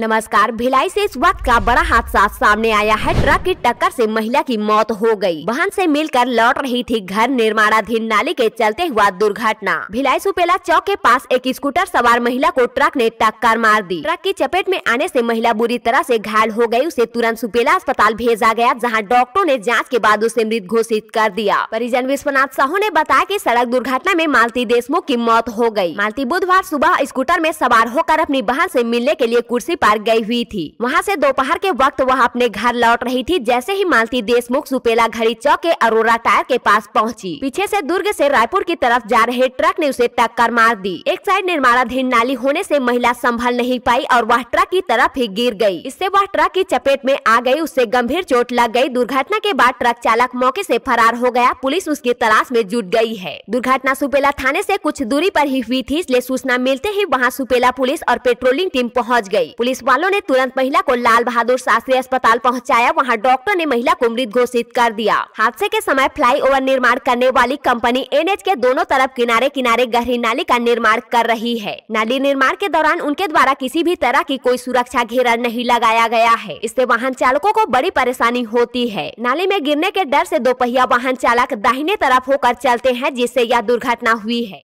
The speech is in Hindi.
नमस्कार, भिलाई से इस वक्त का बड़ा हादसा सामने आया है। ट्रक की टक्कर से महिला की मौत हो गई। वाहन से मिलकर लौट रही थी घर निर्माणाधीन नाली के चलते हुआ दुर्घटना। भिलाई सुपेला चौक के पास एक स्कूटर सवार महिला को ट्रक ने टक्कर मार दी। ट्रक की चपेट में आने से महिला बुरी तरह से घायल हो गई। उसे तुरंत सुपेला अस्पताल भेजा गया, जहाँ डॉक्टरों ने जाँच के बाद उसे मृत घोषित कर दिया। परिजन विश्वनाथ साहू ने बताया की सड़क दुर्घटना में मालती देशमुख की मौत हो गई मालती बुधवार सुबह स्कूटर में सवार होकर अपनी बहन ऐसी मिलने के लिए कुर्सी पार्क गई हुई थी। वहाँ से दोपहर के वक्त वह अपने घर लौट रही थी, जैसे ही मालती देशमुख सुपेला घड़ी चौक के अरोरा टायर के पास पहुँची। पीछे से दुर्ग से रायपुर की तरफ़ जा रहे ट्रक ने उसे टक्कर मार दी। एक साइड निर्माणाधीन नाली होने से महिला संभल नहीं पाई और वह ट्रक की तरफ़ ही गिर गई। इससे वह ट्रक की चपेट में आ गई, उससे गंभीर चोट लग गई। दुर्घटना के बाद ट्रक चालक मौके से फरार हो गया। पुलिस उसकी तलाश में जुट गई है। दुर्घटना सुपेला थाने से कुछ दूरी पर ही हुई थी, इसलिए सूचना मिलते ही वहाँ सुपेला पुलिस और पेट्रोलिंग टीम पहुँच गई। पुलिस पुलिस वालों ने तुरंत महिला को लाल बहादुर शास्त्री अस्पताल पहुँचाया। वहाँ डॉक्टर ने महिला को मृत घोषित कर दिया। हादसे के समय फ्लाईओवर निर्माण करने वाली कंपनी एनएच के दोनों तरफ़ किनारे किनारे गहरी नाली का निर्माण कर रही है। नाली निर्माण के दौरान उनके द्वारा किसी भी तरह की कोई सुरक्षा घेरा नहीं लगाया गया है। इससे वाहन चालकों को बड़ी परेशानी होती है। नाली में गिरने के डर से दोपहिया वाहन चालक दाहिने तरफ़ होकर चलते हैं, जिससे यह दुर्घटना हुई है।